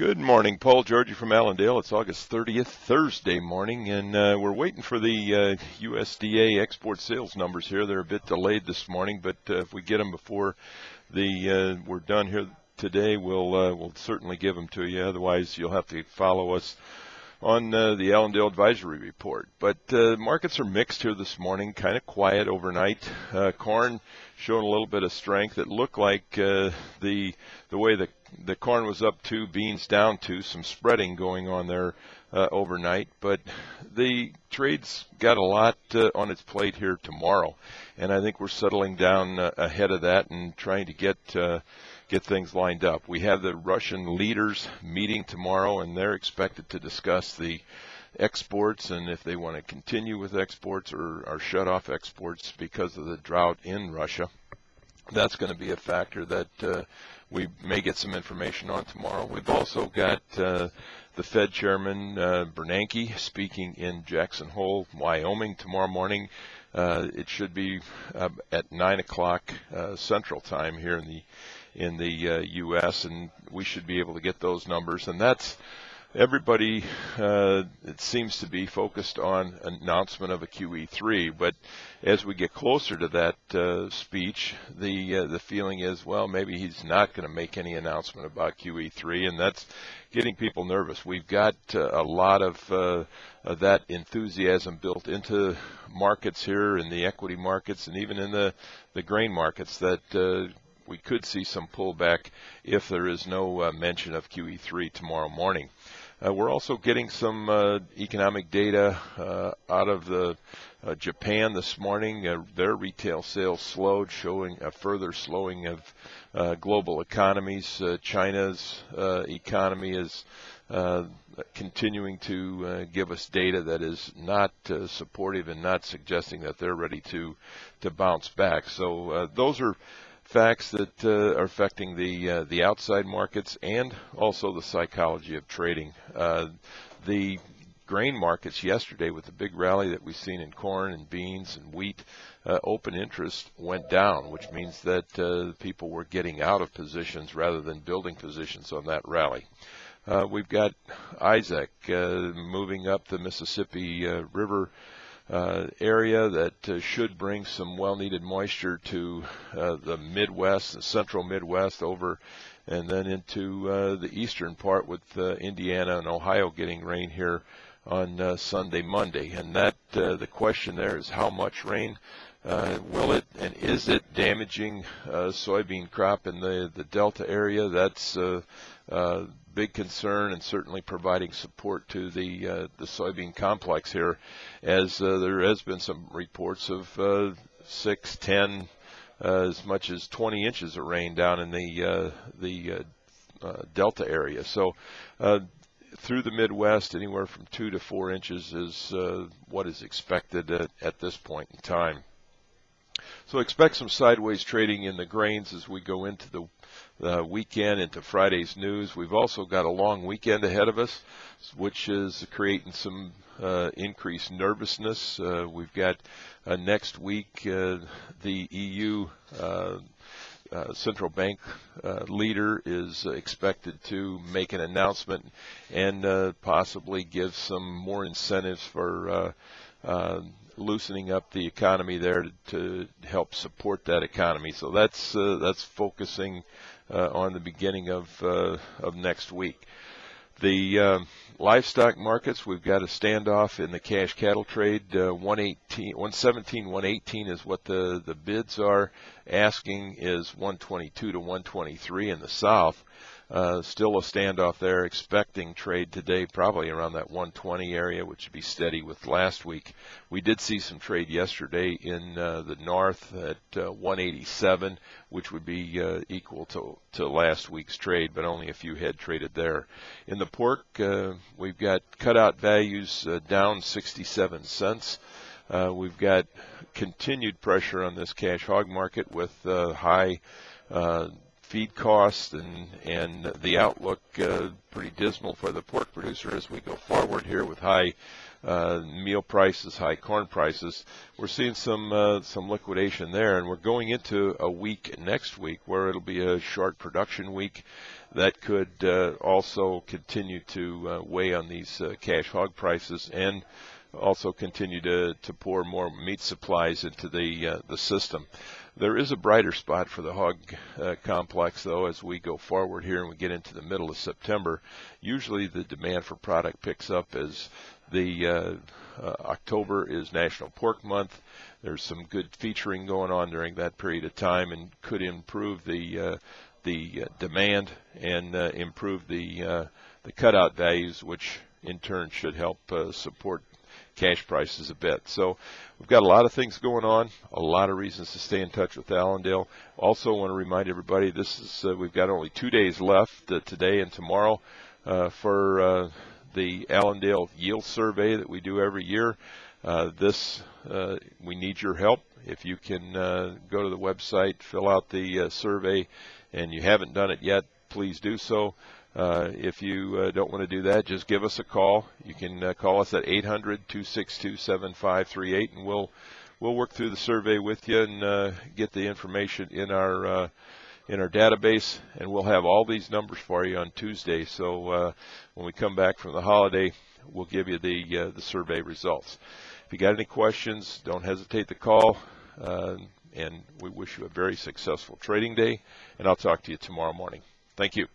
Good morning, Paul Georgy from Allendale. It's August 30th, Thursday morning, and uh, we're waiting for the uh, USDA export sales numbers here. They're a bit delayed this morning, but uh, if we get them before the uh, we're done here today, we'll uh, we'll certainly give them to you. Otherwise, you'll have to follow us on uh, the Allendale Advisory Report. But uh, markets are mixed here this morning, kind of quiet overnight. Uh, corn showing a little bit of strength. It looked like uh, the the way the the corn was up two, beans down two, some spreading going on there uh, overnight. But the trade's got a lot uh, on its plate here tomorrow, and I think we're settling down uh, ahead of that and trying to get uh, get things lined up. We have the Russian leaders meeting tomorrow, and they're expected to discuss the exports and if they want to continue with exports or, or shut off exports because of the drought in Russia. That's going to be a factor that uh, we may get some information on tomorrow. We've also got uh, the Fed Chairman uh, Bernanke speaking in Jackson Hole, Wyoming tomorrow morning. Uh, it should be uh, at nine o'clock uh, Central Time here in the in the uh, U.S. and we should be able to get those numbers. And that's everybody uh, it seems to be focused on announcement of a QE3, but as we get closer to that uh, speech, the uh, the feeling is, well, maybe he's not going to make any announcement about QE3, and that's getting people nervous. We've got uh, a lot of, uh, of that enthusiasm built into markets here, in the equity markets, and even in the the grain markets that uh, we could see some pullback if there is no uh, mention of QE3 tomorrow morning. Uh, we're also getting some uh, economic data uh, out of the uh, Japan this morning. Uh, their retail sales slowed, showing a further slowing of global economies. China's economy is continuing to give us data that is not supportive and not suggesting that they're ready to to bounce back. So those are facts that uh, are affecting the uh, the outside markets and also the psychology of trading. Uh, the grain markets yesterday, with the big rally that we've seen in corn and beans and wheat, uh, open interest went down, which means that uh, people were getting out of positions rather than building positions on that rally. Uh, we've got Isaac moving up the Mississippi River uh, area that uh, should bring some well-needed moisture to uh, the Midwest, the central Midwest over, and then into uh, the eastern part with uh, Indiana and Ohio getting rain here on uh, Sunday, Monday. And that the question there is how much rain will it and is it damaging soybean crop in the the Delta area? That's a big concern and certainly providing support to the uh, the soybean complex here, as uh, there has been some reports of uh, six, ten, uh, as much as 20 inches of rain down in the uh, the uh, uh, Delta area. So. Uh, through the Midwest, anywhere from two to four inches is uh, what is expected at, at this point in time. So expect some sideways trading in the grains as we go into the weekend into Friday's news. We've also got a long weekend ahead of us, which is creating some uh, increased nervousness. Uh, we've got uh, next week uh, the EU uh, central bank leader is expected to make an announcement and possibly give some more incentives for loosening up the economy there to, to help support that economy. So that's uh, that's focusing uh, on the beginning of uh, of next week. The uh, livestock markets, we've got a standoff in the cash cattle trade. Uh, 118, 117, 118 is what the, the bids are. Asking is 122 to 123 in the south. Uh, still a standoff there, expecting trade today probably around that 120 area, which would be steady with last week. We did see some trade yesterday in uh, the north at uh, 187, which would be uh, equal to, to last week's trade, but only a few head traded there. In the pork, uh, we've got cutout values down 67 cents. We've got continued pressure on this cash hog market with high feed costs and and the outlook uh, pretty dismal for the pork producer as we go forward here with high uh, meal prices, high corn prices. We're seeing some uh, some liquidation there, and we're going into a week next week where it'll be a short production week. that could uh, also continue to uh, weigh on these uh, cash hog prices and also continue to, to pour more meat supplies into the uh, the system. There is a brighter spot for the hog uh, complex, though, as we go forward here and we get into the middle of September. Usually, the demand for product picks up as the uh, uh, October is National Pork Month. There's some good featuring going on during that period of time, and could improve the uh, the demand and improve the the cutout values, which in turn should help support cash prices a bit. So we've got a lot of things going on, a lot of reasons to stay in touch with Allendale. Also want to remind everybody this is uh, we've got only two days left uh, today and tomorrow uh, for the Allendale yield survey that we do every year. Uh, this uh, we need your help. If you can uh, go to the website, fill out the uh, survey, and you haven't done it yet, please do so. Uh, if you don't want to do that, just give us a call. You can call us at 800-262-7538, and we'll we'll work through the survey with you and uh, get the information in our uh, in our database, and we'll have all these numbers for you on Tuesday. So uh, when we come back from the holiday, we'll give you the uh, the survey results. If you got any questions, don't hesitate to call. Uh, and we wish you a very successful trading day. And I'll talk to you tomorrow morning. Thank you.